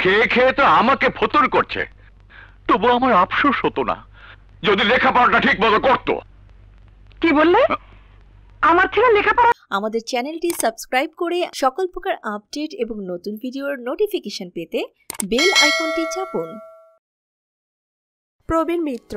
খেয়ে খেয়ে তো আমাকে ফতুর করছে? তবু আমার আফসোস হতো না। যদি লেখাপড়াটা ঠিক মতো করতো। কি বললে? আমার ছেলে লেখাপড়া আমাদের চ্যানেলটি সাবস্ক্রাইব করে সকল প্রকার আপডেট এবং নতুন ভিডিওর নোটিফিকেশন পেতে বেল আইকনটি চাপুন। প্রবীণ মিত্র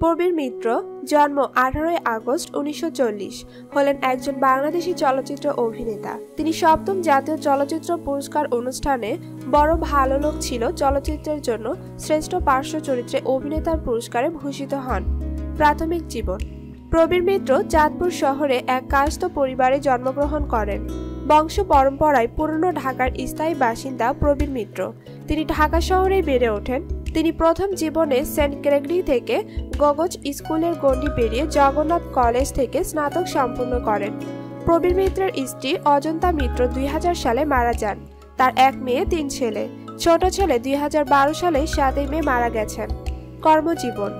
প্রবীর মিত্র, জন্ম আঠারোই আগস্ট উনিশশো চল্লিশ, হলেন একজন বাংলাদেশি চলচ্চিত্র অভিনেতা। তিনি সপ্তম জাতীয় চলচ্চিত্র পুরস্কার অনুষ্ঠানে বড় ভালো লোক ছিল, চলচ্চিত্রের জন্য শ্রেষ্ঠ পার্শ্ব চরিত্রে অভিনেতার পুরস্কারে ভূষিত হন। প্রাথমিক জীবন। প্রবীর মিত্র চাঁদপুর শহরে এক কায়স্থ পরিবারে জন্মগ্রহণ করেন। বংশ পরম্পরায় পুরনো ঢাকার স্থায়ী বাসিন্দা প্রবীর মিত্র। তিনি ঢাকা শহরেই বেড়ে ওঠেন। তিনি প্রথম জীবনে সেন্ট গ্রেগরি থেকে গগজ স্কুলের গণ্ডি পেরিয়ে জগন্নাথ কলেজ থেকে স্নাতক সম্পূর্ণ করেন। প্রবীর মিত্রের স্ত্রী অজন্তা মিত্র দুই সালে মারা যান। তার এক মেয়ে, তিন ছেলে। ছোট ছেলে দুই হাজার বারো সালে সাতই মে মারা গেছেন। কর্মজীবন।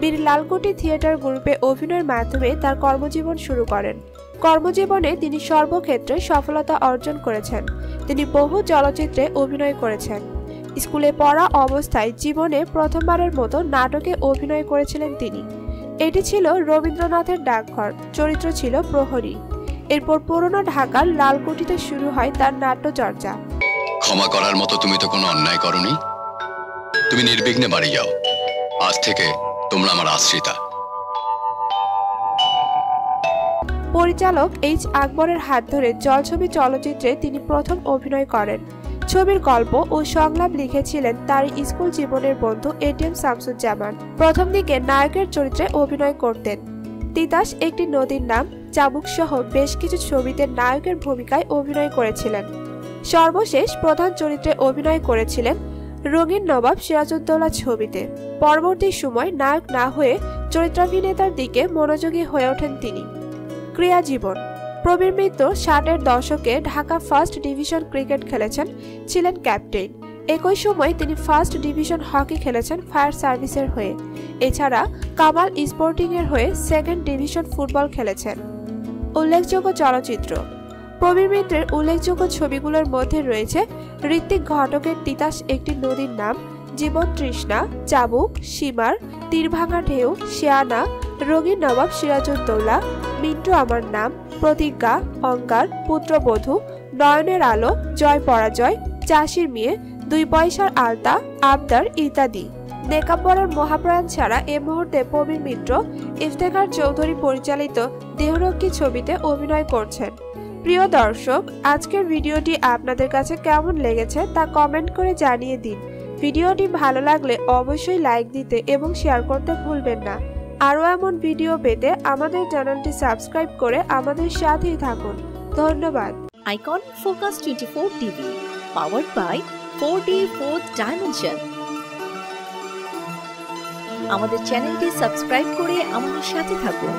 বীর লালকুটি থিয়েটার গ্রুপে অভিনয়ের মাধ্যমে তার কর্মজীবন শুরু করেন। কর্মজীবনে তিনি সর্বক্ষেত্রে সফলতা অর্জন করেছেন। তিনি বহু চলচ্চিত্রে অভিনয় করেছেন। স্কুলে পড়া অবস্থায় জীবনে প্রথমবারের মতো নাটকে অভিনয় করেছিলেন তিনি। এটি ছিল রবীন্দ্রনাথের ডাকঘর চরিত্র ছিল প্রহরী। এরপর পুরনো ঢাকার লালকুঠিতে শুরু হয় তার নাট্যচর্চা। ক্ষমা করার মতো তুমি তো কোনো অন্যায় করনি। তুমি নির্বিঘ্নে বাড়ি যাও। আজ থেকে তোমরা আমার আশ্রিতা। পরিচালক এইচ আকবরের হাত ধরে জলছবি চলচ্চিত্রে তিনি প্রথম অভিনয় করেন। ছবির গল্প ও সংলাপ লিখেছিলেন তার স্কুল জীবনের বন্ধু এটিএম শামসুজ্জামান। প্রথম দিকে নায়কের চরিত্রে অভিনয় করতেন। তিতাস একটি নদীর নাম, চাবুক সহ বেশ কিছু ছবিতে নায়কের ভূমিকায় অভিনয় করেছিলেন। সর্বশেষ প্রধান চরিত্রে অভিনয় করেছিলেন রঙিন নবাব সিরাজউদ্দৌলা ছবিতে। পরবর্তী সময় নায়ক না হয়ে চরিত্রাভিনেতার দিকে মনোযোগী হয়ে ওঠেন তিনি। ক্রিয়া জীবন প্রবীর মিত্র ষাটের দশকে ঢাকা ফার্স্ট ডিভিশন ক্রিকেট খেলেছেন, ছিলেন ক্যাপ্টেন। একই সময় তিনি ফার্স্ট ডিভিশন হকি খেলেছেন ফায়ার সার্ভিসের হয়ে। এছাড়া কামাল স্পোর্টিং এর হয়ে সেকেন্ড ডিভিশন ফুটবল খেলেছেন। উল্লেখযোগ্য চলচ্চিত্র। প্রবীর মিত্রের উল্লেখযোগ্য ছবিগুলোর মধ্যে রয়েছে ঋত্বিক ঘটকের তিতাস একটি নদীর নাম, জীবন তৃষ্ণা, চাবুক সীমার তীরভাঙা ঢেউ, শিয়ানা রঙিন নবাব সিরাজউদ্দৌলা, মিন্টু আমার নাম, প্রতিজ্ঞা, অঙ্গার, পুত্রবধূ, নয়নের আলো, জয় পরাজয়, চাষির মেয়ে, দুই পয়সার আলতা, আবদার ইত্যাদি। নেকাপড়ার মহাপ্রাণ ছাড়া এ মুহূর্তে প্রবীর মিত্র, ইফতেখার চৌধুরী পরিচালিত দেহরক্ষী ছবিতে অভিনয় করছেন। প্রিয় দর্শক, আজকের ভিডিওটি আপনাদের কাছে কেমন লেগেছে তা কমেন্ট করে জানিয়ে দিন। ভিডিওটি ভালো লাগলে অবশ্যই লাইক দিতে এবং শেয়ার করতে ভুলবেন না। আরও এমন ভিডিও পেতে আমাদের চ্যানেলটি সাবস্ক্রাইব করে আমাদের সাথেই থাকুন। ধন্যবাদ। Icon focus twenty four TV power by four D four dimension. আমাদের চ্যানেলটি সাবস্ক্রাইব করে আমাদের সাথে থাকুন।